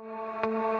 Música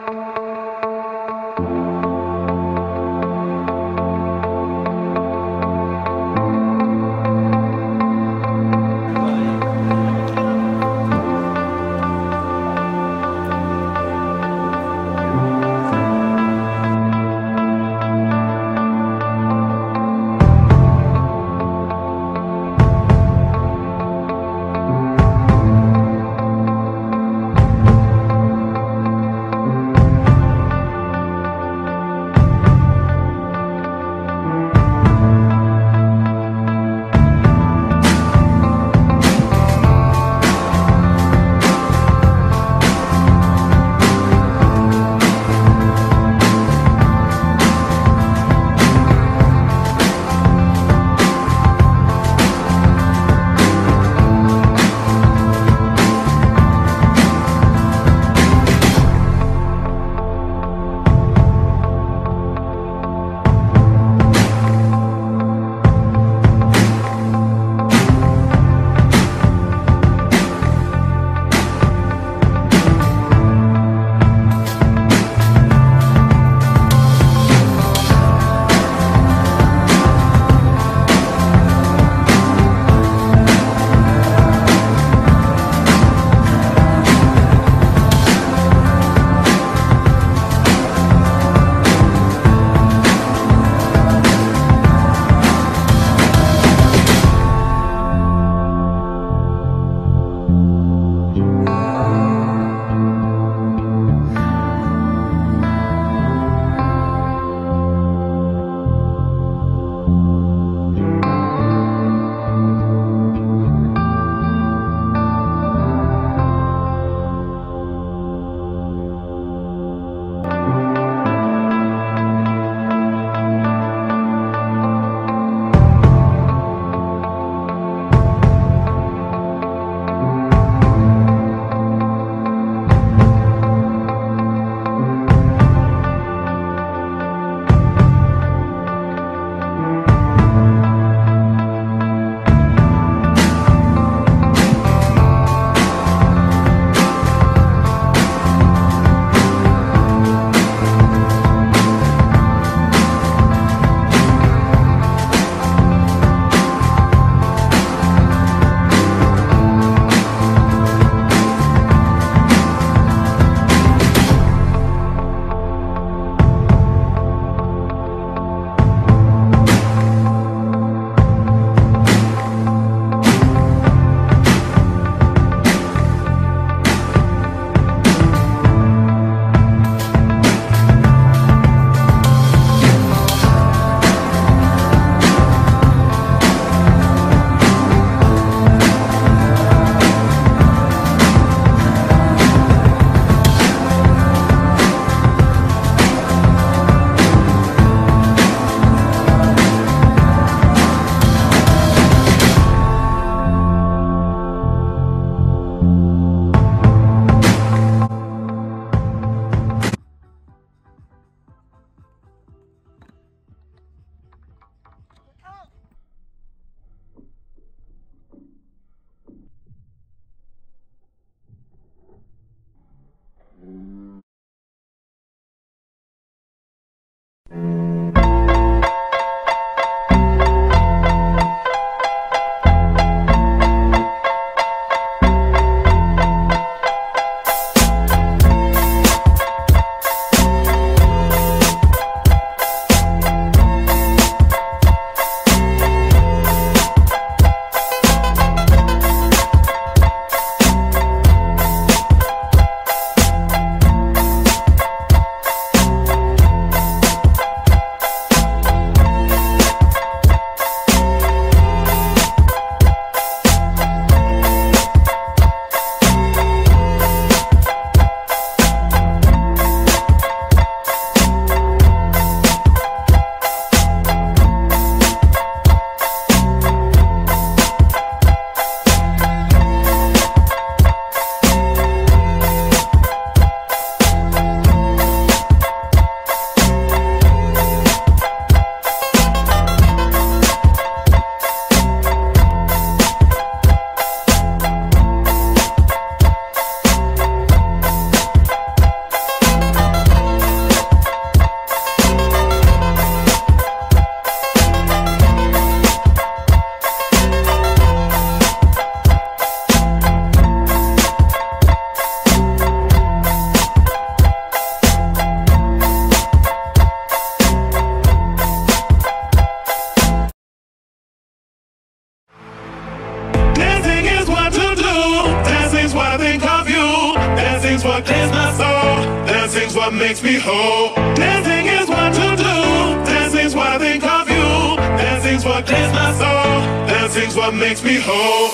makes me whole.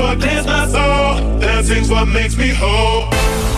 what cleans my soul. Dancing's what makes me whole.